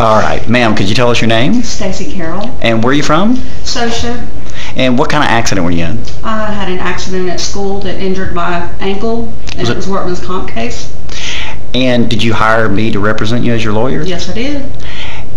All right, ma'am, could you tell us your name Stacy Carroll. and where are you from? Saucier, And what kind of accident were you in? I had an accident at school that injured my ankle, and Was it it- was a workman's comp case. And did you hire me to represent you as your lawyer? Yes, I did.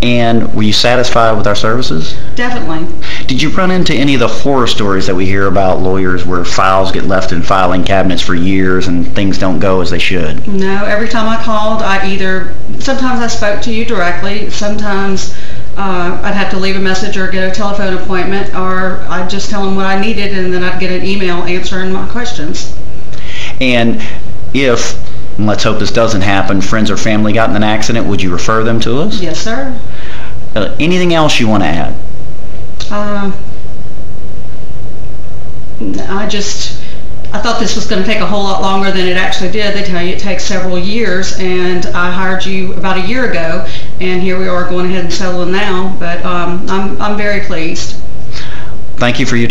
And were you satisfied with our services? Definitely. Did you run into any of the horror stories that we hear about lawyers where files get left in filing cabinets for years and things don't go as they should? No, every time I called, I either, sometimes I spoke to you directly, sometimes uh, I'd have to leave a message or get a telephone appointment, or I'd just tell them what I needed, and then I'd get an email answering my questions. And if, and let's hope this doesn't happen, friends or family got in an accident, would you refer them to us? Yes, sir. Uh, anything else you want to add? Uh, I just, I thought this was going to take a whole lot longer than it actually did. They tell you it takes several years, and I hired you about a year ago, and here we are going ahead and settling now. But um, I'm, I'm very pleased. Thank you for your